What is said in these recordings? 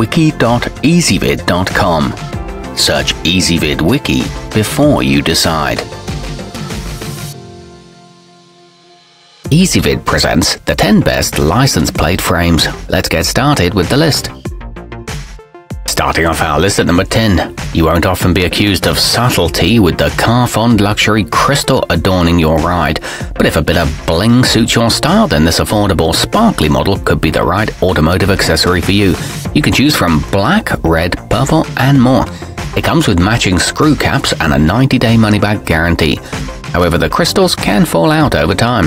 wiki.ezvid.com. Search Ezvid Wiki before you decide. Ezvid presents the 10 best license plate frames. Let's get started with the list. Starting off our list at number 10, you won't often be accused of subtlety with the Carfond luxury crystal adorning your ride, but if a bit of bling suits your style, then this affordable sparkly model could be the right automotive accessory for you. You can choose from black, red, purple, and more. It comes with matching screw caps and a 90-day money-back guarantee. However, the crystals can fall out over time.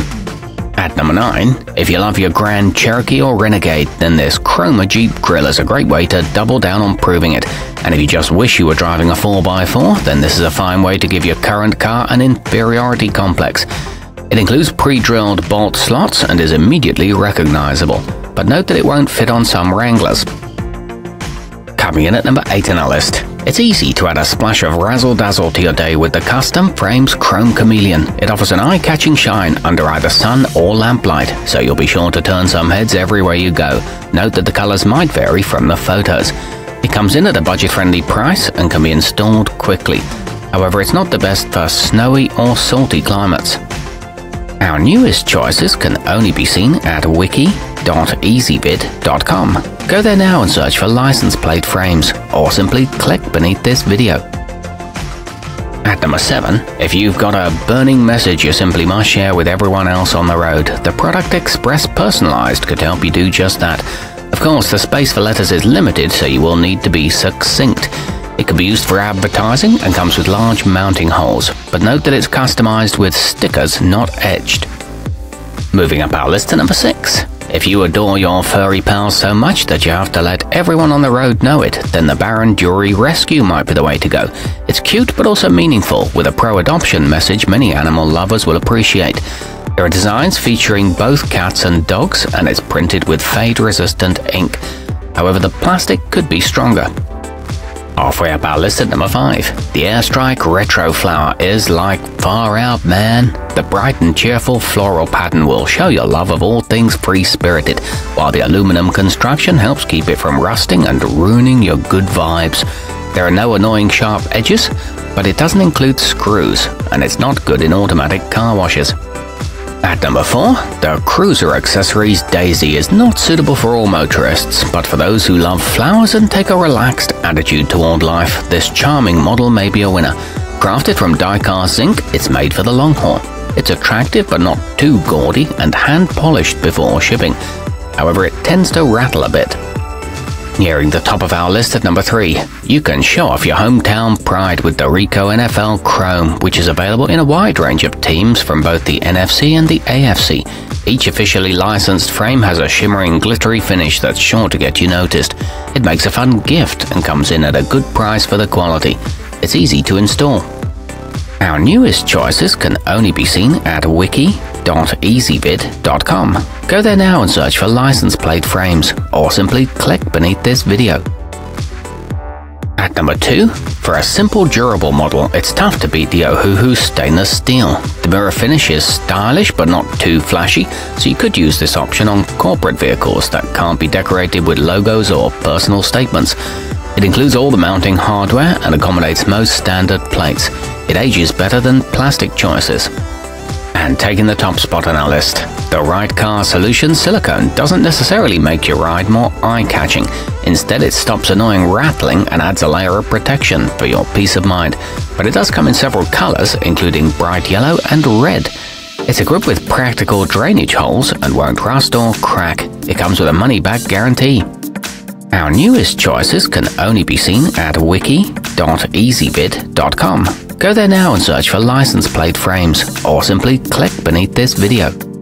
At number 9, if you love your Grand Cherokee or Renegade, then this Chroma Jeep Grill is a great way to double down on proving it. And if you just wish you were driving a 4x4, then this is a fine way to give your current car an inferiority complex. It includes pre-drilled bolt slots and is immediately recognizable, but note that it won't fit on some Wranglers. Coming in at number 8 on our list, it's easy to add a splash of razzle dazzle to your day with the Custom Frames Chrome Chameleon. It offers an eye catching shine under either sun or lamplight, so you'll be sure to turn some heads everywhere you go. Note that the colors might vary from the photos. It comes in at a budget friendly price and can be installed quickly. However, it's not the best for snowy or salty climates. Our newest choices can only be seen at wiki.ezvid.com. Go there now and search for license plate frames, or simply click beneath this video. At number 7, if you've got a burning message you simply must share with everyone else on the road, the Product Express Personalized could help you do just that. Of course, the space for letters is limited, so you will need to be succinct. It can be used for advertising and comes with large mounting holes, but note that it's customized with stickers not etched. Moving up our list to number 6. If you adore your furry pals so much that you have to let everyone on the road know it, then the Baron Jewelry Rescue might be the way to go. It's cute but also meaningful, with a pro-adoption message many animal lovers will appreciate. There are designs featuring both cats and dogs, and it's printed with fade-resistant ink. However, the plastic could be stronger. Halfway up our list at number 5, the Airstrike Retro Flower is like far out, man. The bright and cheerful floral pattern will show your love of all things free-spirited, while the aluminum construction helps keep it from rusting and ruining your good vibes. There are no annoying sharp edges, but it doesn't include screws, and it's not good in automatic car washes. At number 4, the Cruiser Accessories Daisy is not suitable for all motorists, but for those who love flowers and take a relaxed attitude toward life, this charming model may be a winner. Crafted from die-cast zinc, it's made for the long haul. It's attractive but not too gaudy and hand-polished before shipping. However, it tends to rattle a bit. Nearing the top of our list at number 3, you can show off your hometown pride with the Rico NFL Chrome, which is available in a wide range of teams from both the NFC and the AFC. Each officially licensed frame has a shimmering glittery finish that's sure to get you noticed. It makes a fun gift and comes in at a good price for the quality. It's easy to install. Our newest choices can only be seen at wiki.ezvid.com. Go there now and search for license plate frames, or simply click beneath this video. At number 2, for a simple durable model, it's tough to beat the Ohuhu stainless steel. The mirror finish is stylish but not too flashy, so you could use this option on corporate vehicles that can't be decorated with logos or personal statements. It includes all the mounting hardware and accommodates most standard plates. It ages better than plastic choices. And taking the top spot on our list, the Rightcar Solution Silicone doesn't necessarily make your ride more eye-catching. Instead, it stops annoying rattling and adds a layer of protection for your peace of mind. But it does come in several colors, including bright yellow and red. It's equipped with practical drainage holes and won't rust or crack. It comes with a money-back guarantee. Our newest choices can only be seen at wiki.ezvid.com. Go there now and search for license plate frames, or simply click beneath this video.